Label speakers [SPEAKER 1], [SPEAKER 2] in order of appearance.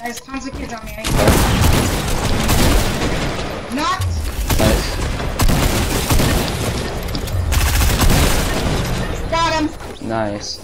[SPEAKER 1] There's tons of kids on me. Not.
[SPEAKER 2] Nice.
[SPEAKER 1] Got him.
[SPEAKER 2] Nice.